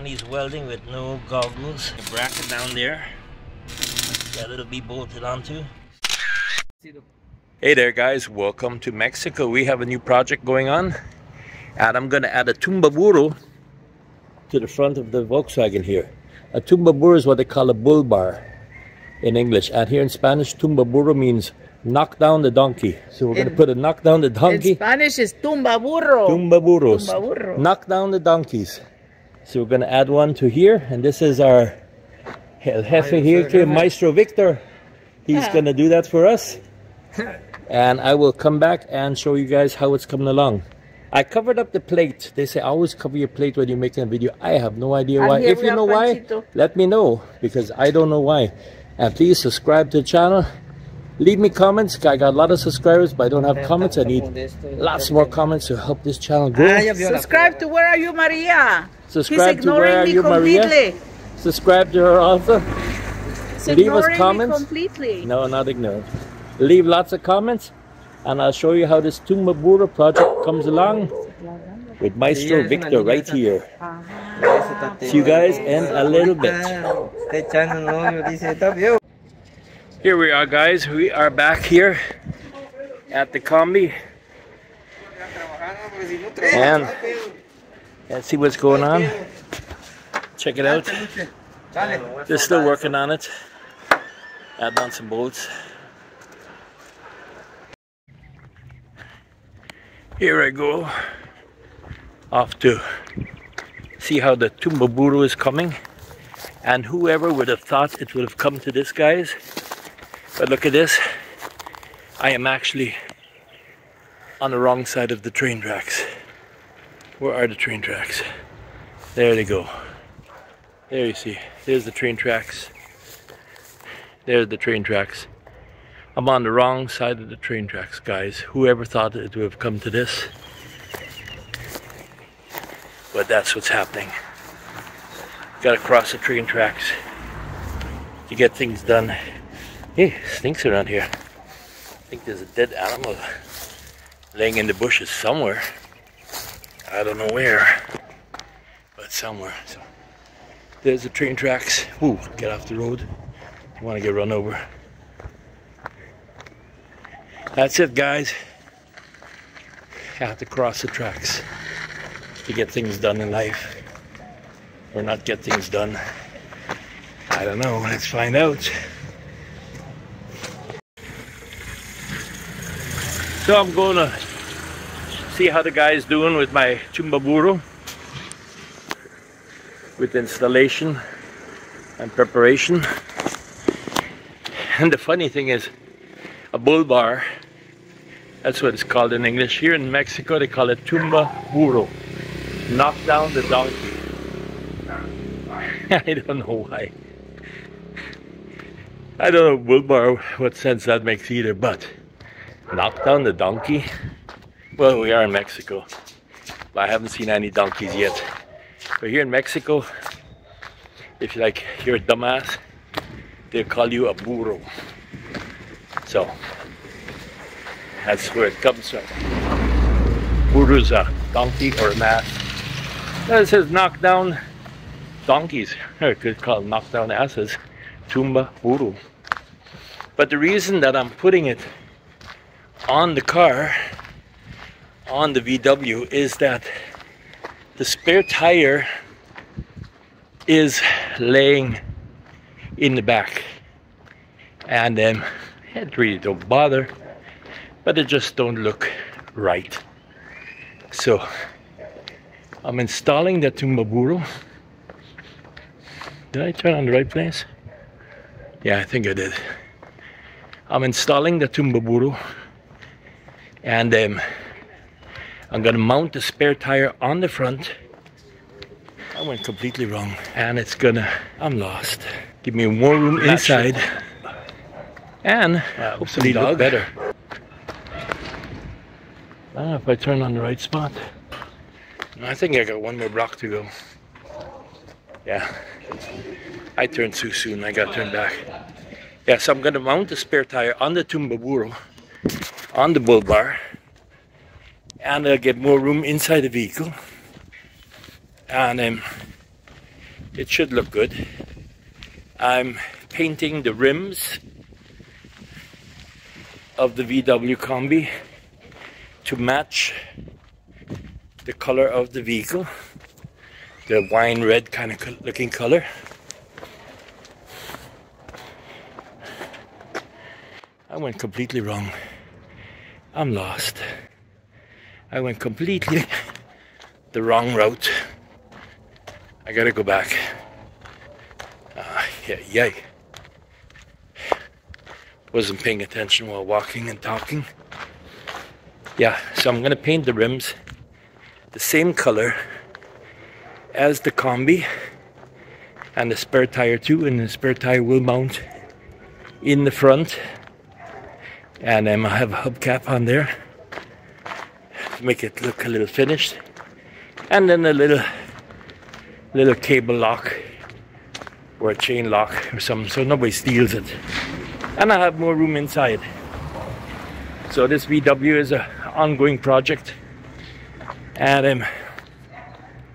and he's welding with no goggles. A bracket down there that it'll be bolted onto. Hey there guys, welcome to Mexico. We have a new project going on and I'm gonna add a tumbaburro to the front of the Volkswagen here. A tumbaburro is what they call a bull bar in English and here in Spanish tumbaburro means knock down the donkey. So we're gonna put a knock down the donkey. In Spanish is tumba burro. Tumba burros. Tumba burro. Knock down the donkeys. So we're gonna add one to here, and this is our El Jefe here, to Maestro Victor. He's gonna do that for us. and I will come back and show you guys how it's coming along. I covered up the plate. They say always cover your plate when you're making a video. I have no idea why. If you have know why, let me know because I don't know why. And please subscribe to the channel. Leave me comments. I got a lot of subscribers, but I don't have comments. I need lots more comments to help this channel grow. Subscribe to Where Are You Maria? Subscribe He's to Where Are You Maria? completely. Subscribe to her also. Leave us comments. completely. No, not ignore. Leave lots of comments, and I'll show you how this Tumbaburro project comes along with Maestro Victor right here. See you guys in a little bit. Here we are, guys. We are back here at the combi, and let's see what's going on. Check it out. They're still working on it. Add on some bolts. Here I go. Off to see how the Tumbaburro is coming. And whoever would have thought it would have come to this, guys. But look at this. I am actually on the wrong side of the train tracks. Where are the train tracks? There they go. There you see. There's the train tracks. There's the train tracks. I'm on the wrong side of the train tracks, guys. Whoever thought it would have come to this? But that's what's happening. Gotta cross the train tracks to get things done. Hey, stinks around here. I think there's a dead animal laying in the bushes somewhere. I don't know where, but somewhere. So there's the train tracks. Ooh, get off the road. You want to get run over. That's it, guys. Have to cross the tracks to get things done in life. Or not get things done. I don't know. Let's find out. So I'm going to see how the guy's doing with my Chumbaburo with installation and preparation. And the funny thing is, a bull bar, that's what it's called in English. Here in Mexico, they call it chumbaburo. Knock down the donkey. I don't know why. I don't know bull bar what sense that makes either, but knock down the donkey. Well, we are in Mexico, but I haven't seen any donkeys yet. But here in Mexico, if you like, you're a dumbass, they'll call you a burro. So, that's where it comes from. Burro's a donkey or an ass. That says knock down donkeys. Or it could call knock down asses. Tumba burro. But the reason that I'm putting it on the car, on the VW, is that the spare tire is laying in the back. And um, it really don't bother but it just don't look right. So I'm installing the Tumbaburro did I turn on the right place? Yeah I think I did. I'm installing the Tumbaburro and um, I'm gonna mount the spare tire on the front. I went completely wrong. And it's gonna I'm lost. Give me more room inside. and hopefully look better. I don't know if I turn on the right spot. I think I got one more block to go. Yeah. I turned too soon. I got turned back. Yeah so I'm gonna mount the spare tire on the Tumbaburro on the bull bar and I'll get more room inside the vehicle and um, it should look good. I'm painting the rims of the VW Combi to match the color of the vehicle, the wine red kind of looking color. I went completely wrong. I'm lost. I went completely the wrong route. I gotta go back. Uh, yeah, yay. Wasn't paying attention while walking and talking. Yeah, so I'm gonna paint the rims the same color as the combi and the spare tire too, and the spare tire will mount in the front. And um, I have a hubcap on there to make it look a little finished. And then a little little cable lock or a chain lock or something so nobody steals it. And I have more room inside. So this VW is an ongoing project. And um,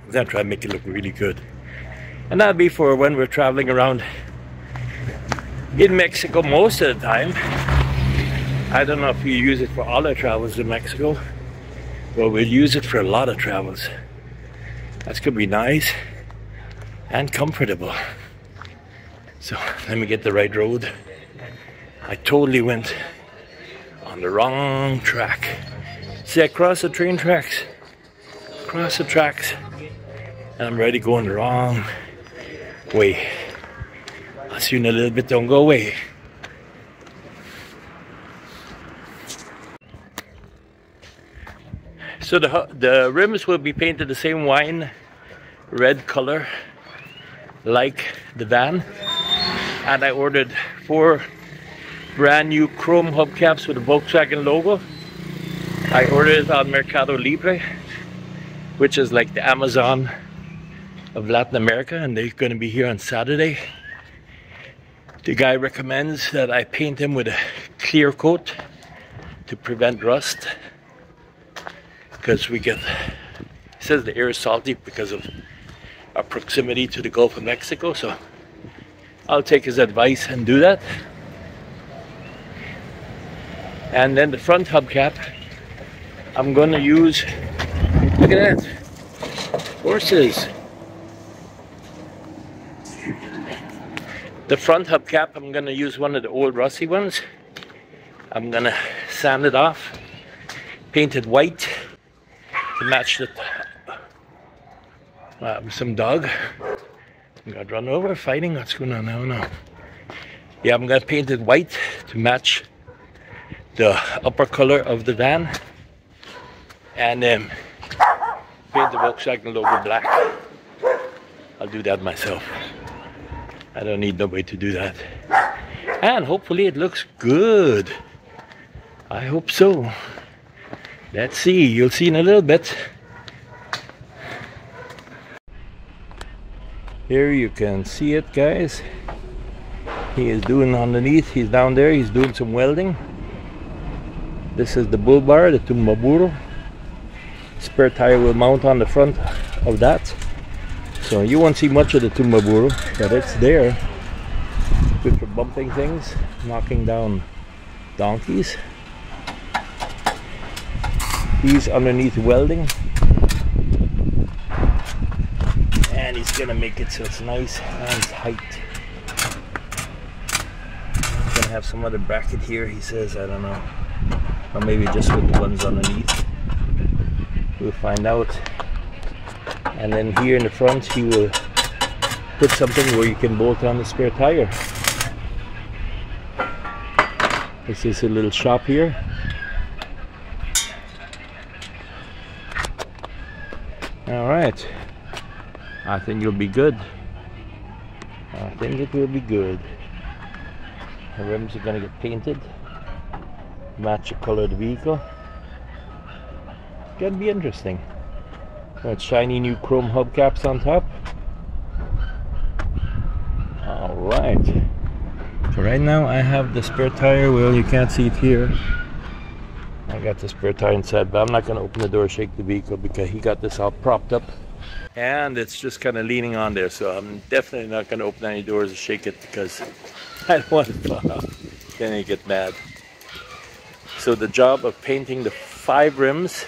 I'm gonna try to make it look really good. And that'll be for when we're traveling around in Mexico most of the time. I don't know if you use it for all our travels in Mexico, but we'll use it for a lot of travels. That's gonna be nice and comfortable. So let me get the right road. I totally went on the wrong track. See, I crossed the train tracks, cross the tracks, and I'm ready going the wrong way. I'll see you in a little bit, don't go away. So the, the rims will be painted the same wine red color like the van. And I ordered four brand new chrome hubcaps with a Volkswagen logo. I ordered it on Mercado Libre which is like the Amazon of Latin America and they're going to be here on Saturday. The guy recommends that I paint them with a clear coat to prevent rust because we get he says the air is salty because of our proximity to the Gulf of Mexico, so I'll take his advice and do that. And then the front hubcap, I'm gonna use, look at that, horses. The front hubcap, I'm gonna use one of the old rusty ones. I'm gonna sand it off, paint it white to match the uh, some dog. Got run over, fighting. What's going on now? No. Yeah, I'm gonna paint it white to match the upper color of the van, and um, paint the Volkswagen logo black. I'll do that myself. I don't need nobody to do that. And hopefully it looks good. I hope so. Let's see. You'll see in a little bit. Here you can see it guys. He is doing underneath, he's down there, he's doing some welding. This is the bull bar, the Tumbaburro. Spare tire will mount on the front of that. So you won't see much of the Tumbaburro, but it's there. Good for bumping things, knocking down donkeys. He's underneath welding. and he's gonna make it so it's nice and tight. He's gonna have some other bracket here, he says, I don't know. Or maybe just with the ones underneath. We'll find out. And then here in the front, he will put something where you can bolt on the spare tire. This is a little shop here. All right. I think it'll be good. I think it will be good. The rims are gonna get painted, match of the vehicle. Gonna be interesting. Got shiny new chrome hubcaps on top. Alright. So right now I have the spare tire, well you can't see it here. I got the spare tire inside, but I'm not gonna open the door shake the vehicle because he got this all propped up And it's just kind of leaning on there, so I'm definitely not going to open any doors or shake it because I don't want to fall. Then you get mad. So the job of painting the five rims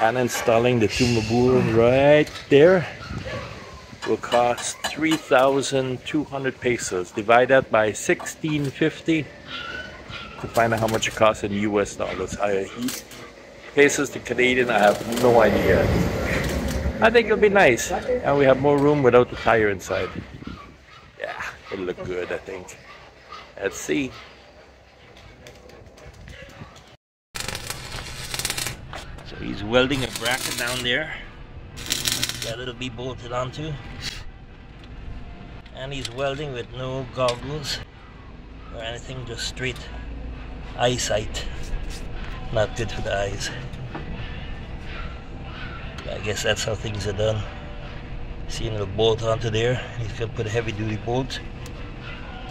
and installing the Tumaburo right there will cost 3,200 pesos. Divide that by 1650 to find out how much it costs in US dollars. I, pesos to Canadian, I have no idea. I think it'll be nice. And we have more room without the tire inside. Yeah, it'll look good, I think. Let's see. So he's welding a bracket down there that it'll be bolted onto. And he's welding with no goggles or anything, just straight eyesight. Not good for the eyes. I guess that's how things are done. Seeing the bolt onto there. He's gonna put a heavy duty bolt.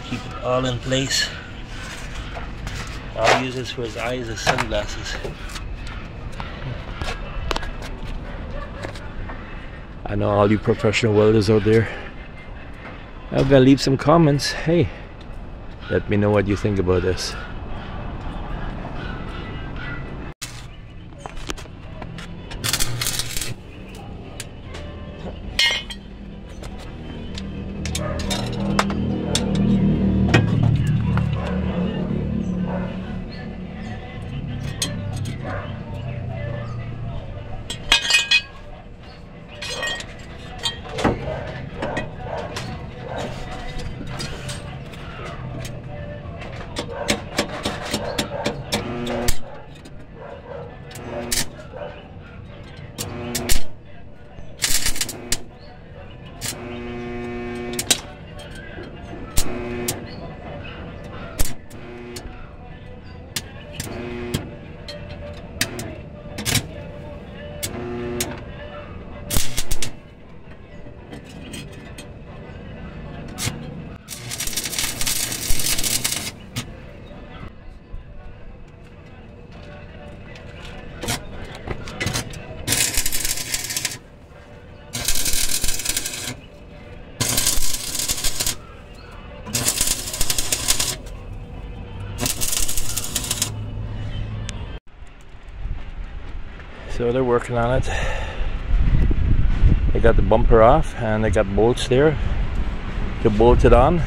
Keep it all in place. I'll use this for his eyes as sunglasses. I know all you professional welders out there. I'm gonna leave some comments. Hey, let me know what you think about this. So they're working on it. They got the bumper off and they got bolts there to bolt it on.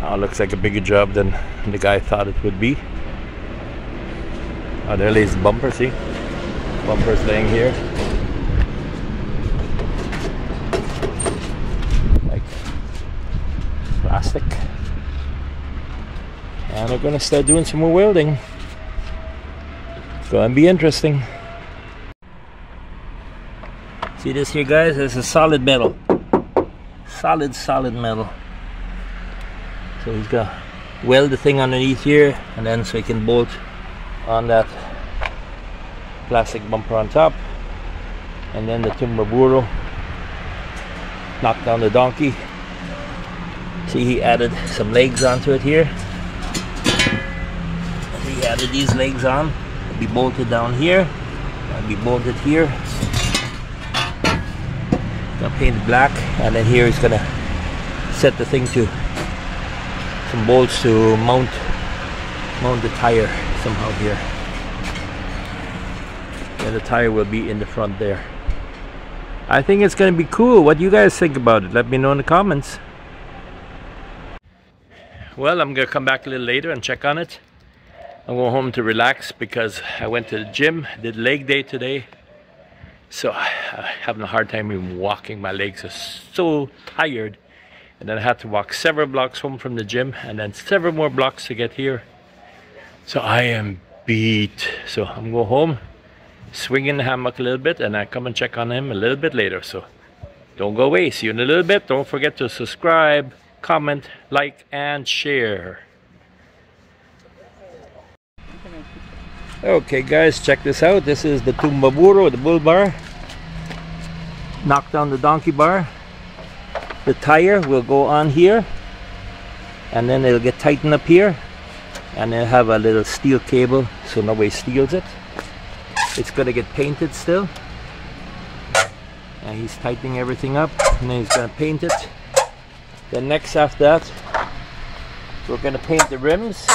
Oh, looks like a bigger job than the guy thought it would be. Oh, there lays the bumper, see? Bumper's laying here. Like plastic. And they're gonna start doing some more welding. It's gonna be interesting. See this here guys, this is solid metal. Solid, solid metal. So he's got weld the thing underneath here and then so he can bolt on that plastic bumper on top. And then the Tumbaburro knock down the donkey. See he added some legs onto it here. He added these legs on be bolted down here. And be bolted here. Gonna paint black and then here is gonna set the thing to some bolts to mount mount the tire somehow here. And the tire will be in the front there. I think it's gonna be cool. What do you guys think about it? Let me know in the comments. Well I'm gonna come back a little later and check on it I'm going home to relax because I went to the gym, did leg day today. So I'm having a hard time even walking. My legs are so tired. And then I had to walk several blocks home from the gym and then several more blocks to get here. So I am beat. So I'm going home, swinging the hammock a little bit and I come and check on him a little bit later. So don't go away. See you in a little bit. Don't forget to subscribe, comment, like, and share. Okay guys, check this out. This is the Tumbaburro, the bull bar. Knock down the donkey bar. The tire will go on here. And then it'll get tightened up here. And then have a little steel cable so nobody steals it. It's gonna get painted still. And he's tightening everything up and then he's gonna paint it. Then next after that, we're gonna paint the rims.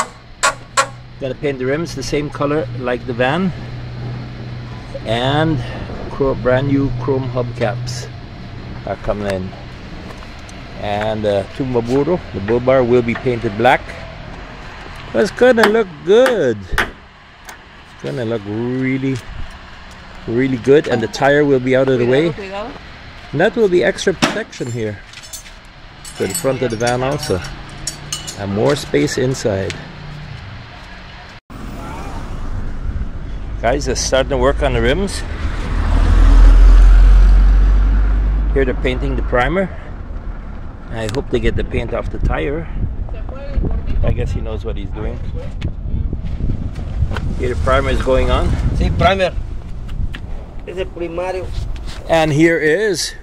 Gonna paint the rims the same color like the van. And brand new chrome hubcaps are coming in. And uh, Tumbaburro, the bull bar will be painted black. It's gonna look good. It's gonna look really, really good. And the tire will be out of the way. And that will be extra protection here for the front of the van also. And more space inside. Guys, they're starting to work on the rims. Here they're painting the primer. I hope they get the paint off the tire. I guess he knows what he's doing. Here the primer is going on. Sí, primer. Primario. And here is,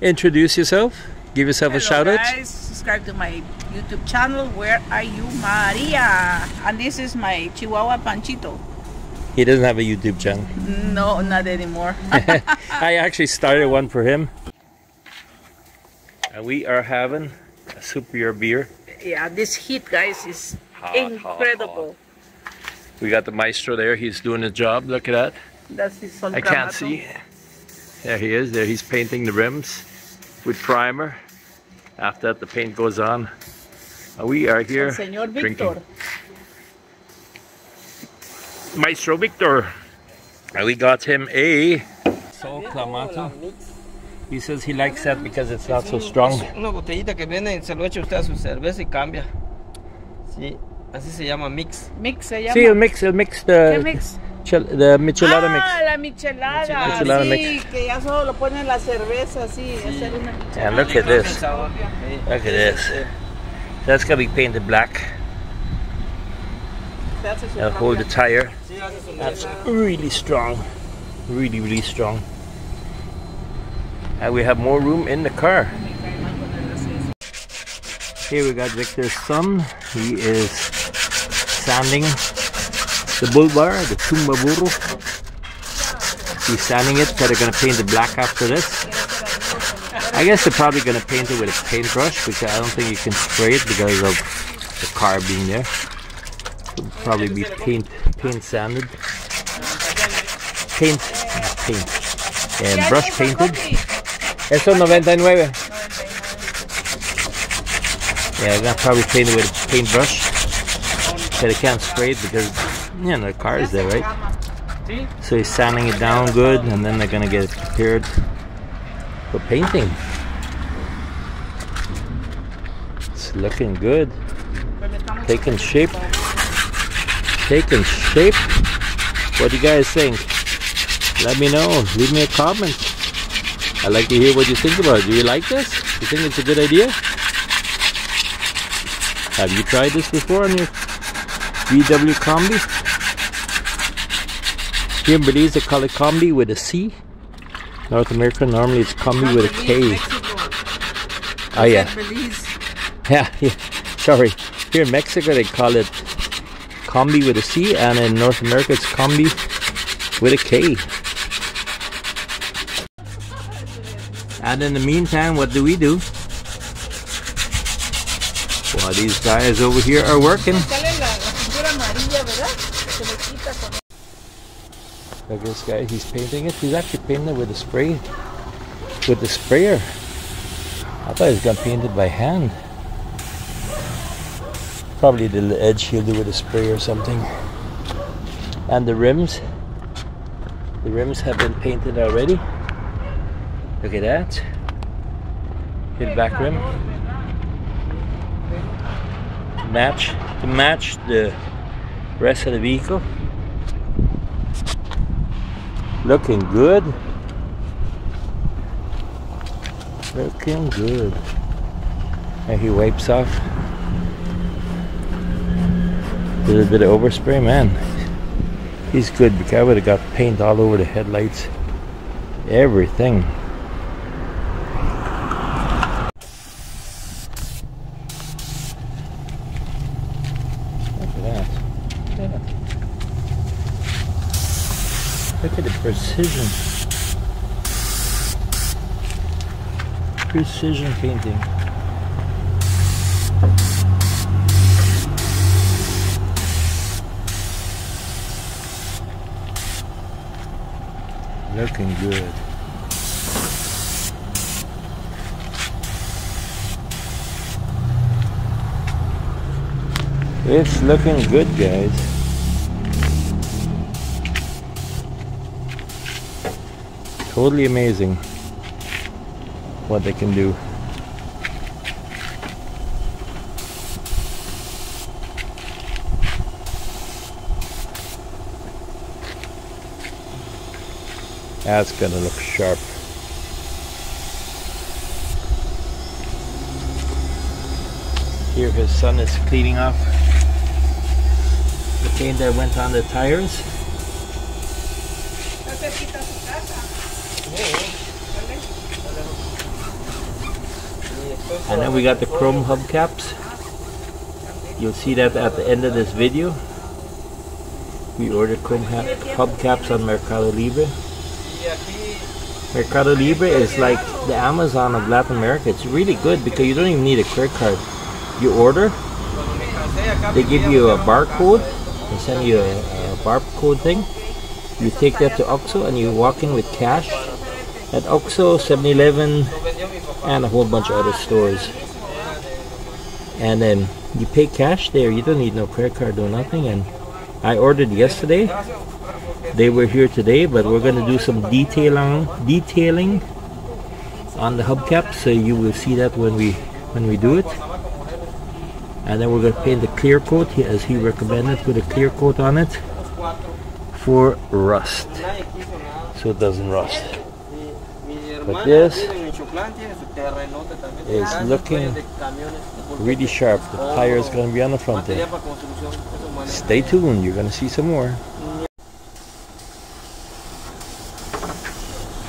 introduce yourself. Give yourself Hello a shout out. guys, subscribe to my YouTube channel. Where are you, Maria? And this is my Chihuahua Panchito. He doesn't have a YouTube channel. No, not anymore. I actually started one for him. And we are having a superior beer. yeah, this heat, guys, is Hot, hot, incredible. We got the maestro there. He's doing his job. Look at that. That's his I can't see. There he is. There he's painting the rims with primer. After that, the paint goes on. We are here señor drinking. Victor. Maestro Victor. And we got him a Sol Clamato. He says he likes that because it's not so strong. Una botellita que viene, se lo echa usted a su cerveza y cambia. Sí, así se llama mix. Mix se llama. Sí, el mix, el mix, ¿Qué mix? chel- the michelada ah, mix. la michelada. Michelada sí, mix. que ya solo lo ponen la cerveza, sí, hacer una michelada. And look at this. Look at this. That's gonna be painted black. That'll hold the tire. Sí, hace su That's really strong. Really, really strong. And we have more room in the car. Here we got Victor's son. He is sanding the bull bar, the Tumba Burro. He's sanding it, so they're gonna paint it black after this. I guess they're probably gonna paint it with a paintbrush because I don't think you can spray it because of the car being there. It'll probably be paint paint sanded. Paint, paint. And brush painted. Eso 99. Yeah, I'm gonna probably paint it with a paintbrush. But I can't spray it because you know the car is there, right? So he's sanding it down good and then they're gonna get it prepared for painting. It's looking good. Taking shape. Taking shape. What do you guys think? Let me know. Leave me a comment. I'd like to hear what you think about it. Do you like this? You think it's a good idea? Have you tried this before on your VW Combi? Here in Belize they call it Combi with a C. North America normally it's Kombi with a K. Oh yeah. Yeah, yeah. Sorry. Here in Mexico they call it Combi with a C and in North America it's Kombi with a K. And in the meantime, what do we do? Well, these guys over here are working. Look at this guy, he's painting it. He's actually painting it with a spray, with the sprayer. I thought he was gonna paint it by hand. Probably the edge he'll do with a spray or something. And the rims, the rims have been painted already. Look at that. The back rim. Match to match the rest of the vehicle. Looking good. Looking good. And he wipes off. A little bit of overspray, man. He's good because I would have got paint all over the headlights. Everything. Look at that. Look at. Look at the precision. precision painting. Looking good. It's looking good, guys. Totally amazing what they can do. That's gonna look sharp. Here his son is cleaning off the paint that went on the tires. And then we got the chrome hubcaps. You'll see that at the end of this video. We ordered chrome hubcaps on Mercado Libre. Mercado Libre is like the Amazon of Latin America. It's really good because you don't even need a credit card. You order, they give you a barcode, they send you a, a barcode thing. You take that to OXXO and you walk in with cash at OXXO, 7-Eleven, and a whole bunch of other stores. And then you pay cash there. You don't need no credit card or nothing. And I ordered yesterday. They were here today, but we're going to do some detailing, detailing on the hubcap. So you will see that when we when we do it. And then we're going to paint the clear coat as he recommended, with a clear coat on it for rust, so it doesn't rust. But this is looking really sharp. The tire is going to be on the front there. Stay tuned, you're going to see some more.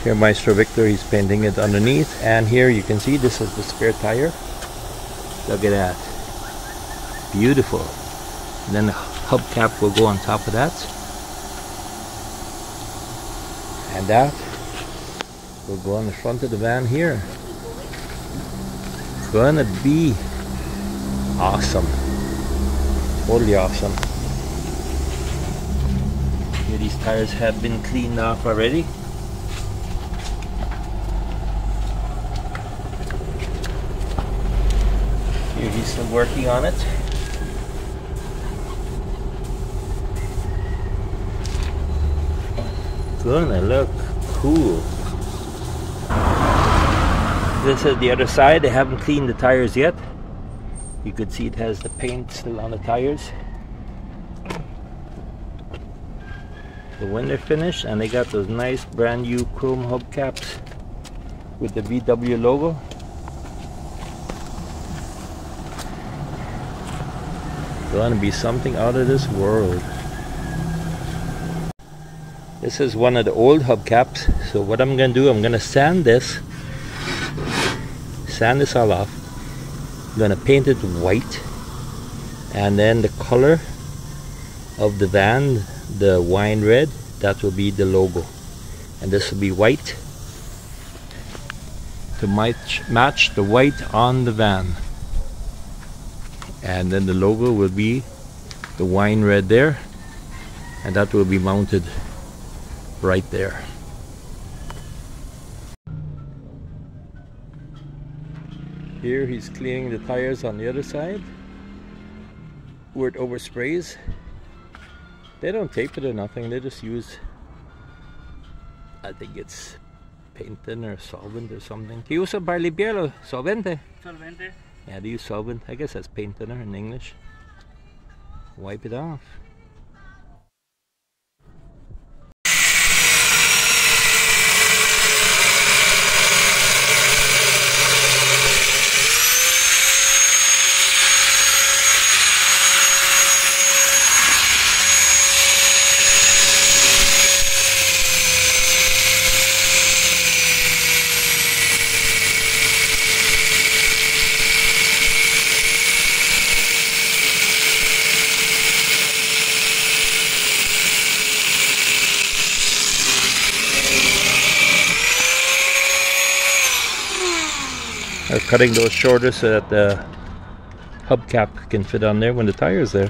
Here Maestro Victor, he's painting it underneath. And here you can see this is the spare tire. Look at that. Beautiful. And then the hubcap will go on top of that. And that will go on the front of the van here. Gonna be awesome. Totally awesome. Here these tires have been cleaned off already. Still working on it. Gonna look cool. This is the other side. They haven't cleaned the tires yet. You could see it has the paint still on the tires. The winter finish and they got those nice brand new chrome hubcaps with the VW logo. Gonna be something out of this world. This is one of the old hubcaps. So what I'm gonna do, I'm gonna sand this, sand this all off. I'm gonna paint it white, and then the color of the van, the wine red, that will be the logo, and this will be white to match match the white on the van. And then the logo will be the wine red there, and that will be mounted right there. Here he's cleaning the tires on the other side where it oversprays. They don't tape it or nothing, they just use I think it's paint thinner or solvent or something. Do you use a barley beer solvente? Solvente. Yeah, they use solvent. I guess that's paint thinner in English. Wipe it off. Cutting those shorter so that the hubcap can fit on there when the tire is there.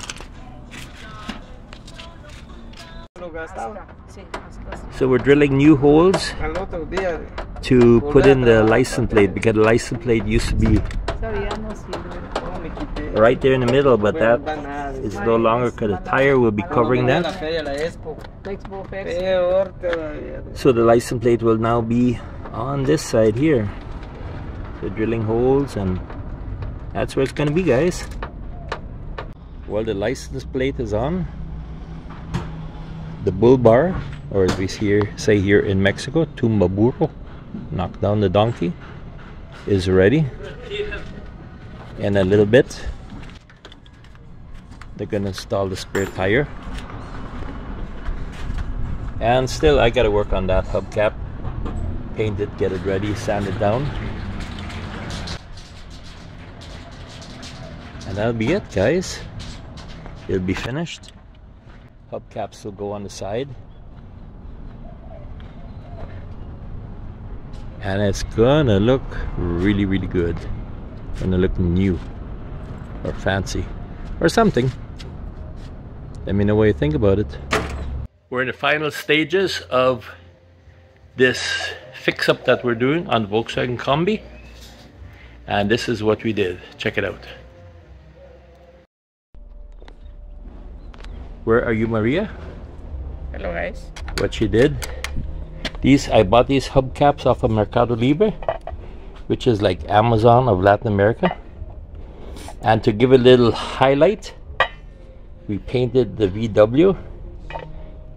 So we're drilling new holes to put in the license plate because the license plate used to be right there in the middle, but that is no longer because the tire will be covering that. So the license plate will now be on this side here. So drilling holes and that's where it's gonna be guys. Well the license plate is on. The bull bar, or as we here say here in Mexico, tumba burro, knock down the donkey, is ready. In a little bit, they're gonna install the spare tire. And still, I gotta work on that hubcap. Paint it, get it ready, sand it down. And that'll be it, guys. It'll be finished. Hubcaps will go on the side. And it's gonna look really, really good. Gonna look new or fancy or something. Let me know what you think about it. We're in the final stages of this fix up that we're doing on Volkswagen Combi. And this is what we did. Check it out. Where are you, Maria? Hello guys. What she did. These I bought these hubcaps off of Mercado Libre, which is like Amazon of Latin America. And to give a little highlight, we painted the VW,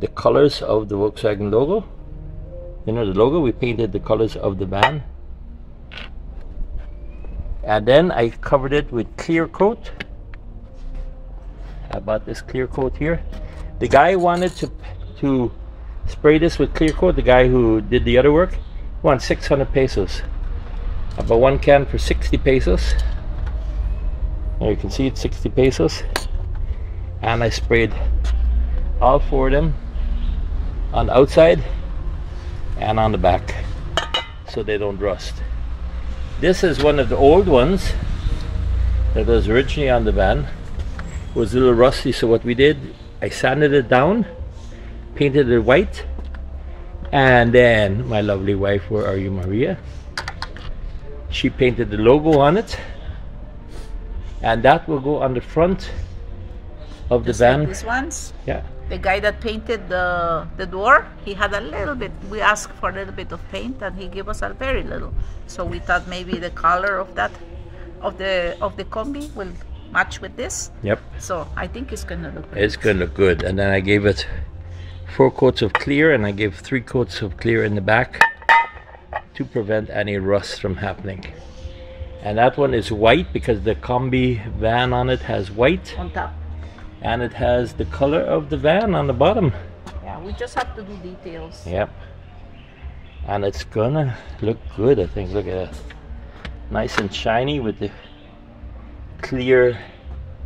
the colors of the Volkswagen logo. You know the logo, we painted the colors of the van. And then I covered it with clear coat. I bought this clear coat here. The guy wanted to to spray this with clear coat. The guy who did the other work wants 600 pesos. I bought one can for 60 pesos. There you can see it's 60 pesos. And I sprayed all four of them on the outside and on the back so they don't rust. This is one of the old ones that was originally on the van. Was a little rusty, so what we did, I sanded it down, painted it white, and then my lovely wife, where are you, Maria? She painted the logo on it, and that will go on the front of the Just like van. these ones. Yeah, The guy that painted the the door, he had a little bit. We asked for a little bit of paint, and he gave us a very little. So we thought maybe the color of that, of the of the combi, will match with this. yep. So I think it's gonna look. Good. It's gonna look good. And then I gave it four coats of clear and I gave three coats of clear in the back to prevent any rust from happening. And that one is white because the combi van on it has white on top. and it has the color of the van on the bottom. Yeah, we just have to do details. Yep. And it's gonna look good, I think. Look at that. Nice and shiny with the clear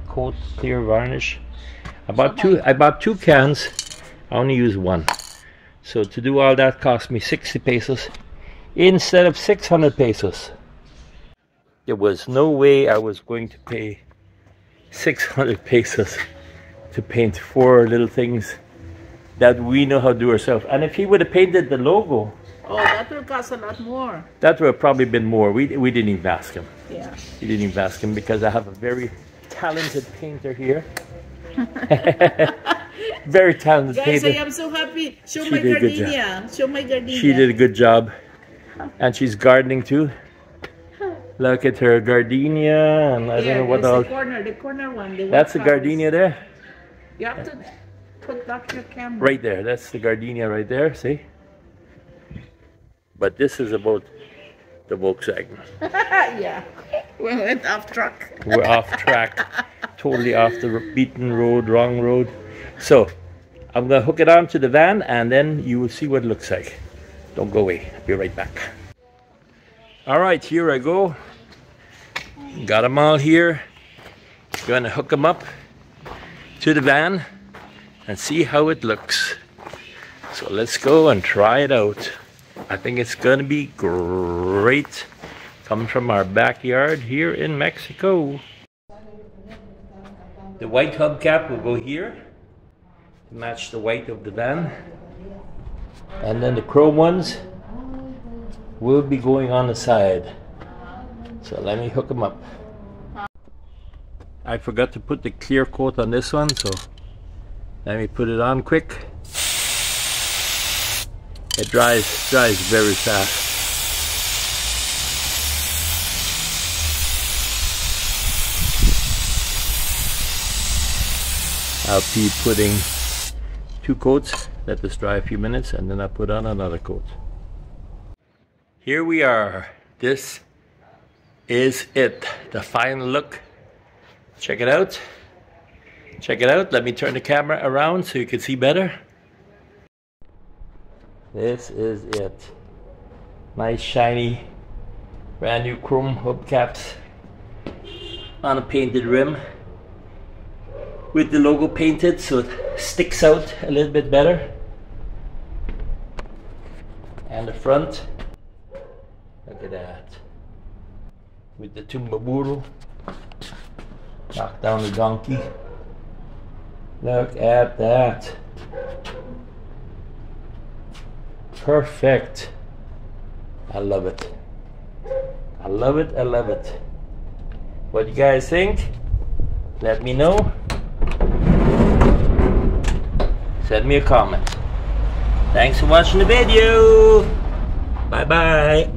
coat, clear varnish. I bought two I bought two cans. I only use one. So to do all that cost me 60 pesos instead of 600 pesos. There was no way I was going to pay 600 pesos to paint four little things that we know how to do ourselves. And if he would have painted the logo, Oh, that will cost a lot more. that would have probably been more. We, we didn't even ask him. Yeah. We didn't even ask him because I have a very talented painter here. very talented Guys, I am so happy. Show She my did a good job. gardenia. Show my gardenia. She did a good job. And she's gardening too. Look at her gardenia and I Here, don't know what all. the corner, the corner one. The That's the gardenia there. You have to put back your camera. Right there. That's the gardenia right there. See? But this is about the Volkswagen. yeah. We went off track. We're off track, totally off the beaten road, wrong road. So, I'm gonna hook it onto the van and then you will see what it looks like. Don't go away, I'll be right back. All right, here I go. Got them all here. Gonna hook them up to the van and see how it looks. So let's go and try it out. I think it's gonna be great Comes from our backyard here in Mexico. The white hubcap will go here to match the white of the van. And then the chrome ones will be going on the side. So let me hook them up. I forgot to put the clear coat on this one, so let me put it on quick. It dries dries very fast. I'll be putting two coats, let this dry a few minutes, and then I put on another coat. Here we are. This is it, the final look. Check it out. Check it out. Let me turn the camera around so you can see better. This is it. Nice shiny brand new chrome hubcaps on a painted rim with the logo painted so it sticks out a little bit better. And the front, look at that. With the Tumbaburro, knock down the donkey. Look at that. Perfect. I love it. I love it, I love it. What do you guys think? Let me know send me a comment. Thanks for watching the video. Bye bye.